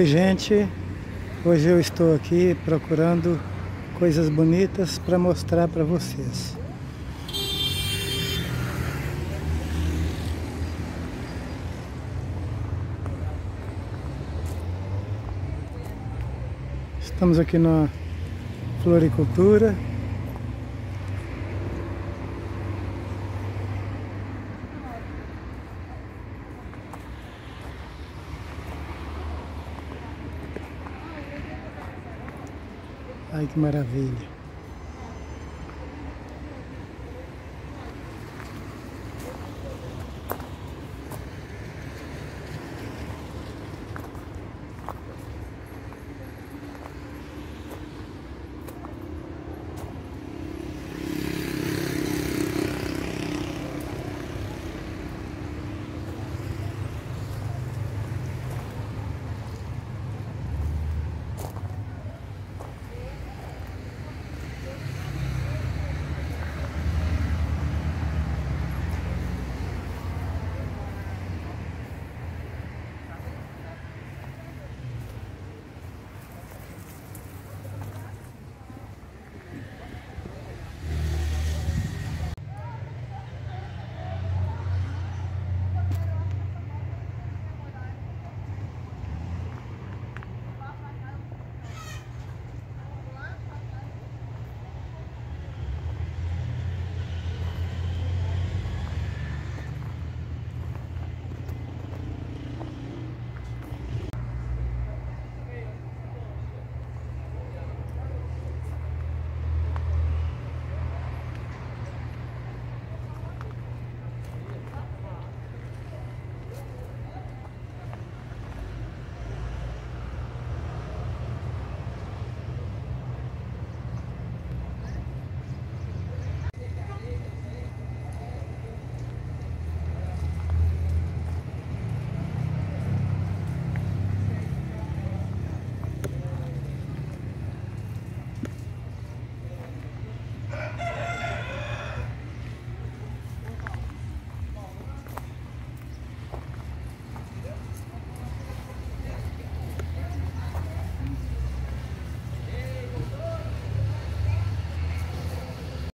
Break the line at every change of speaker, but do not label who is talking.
Oi gente, hoje eu estou aqui procurando coisas bonitas para mostrar para vocês. Estamos aqui na floricultura. Ai que maravilha.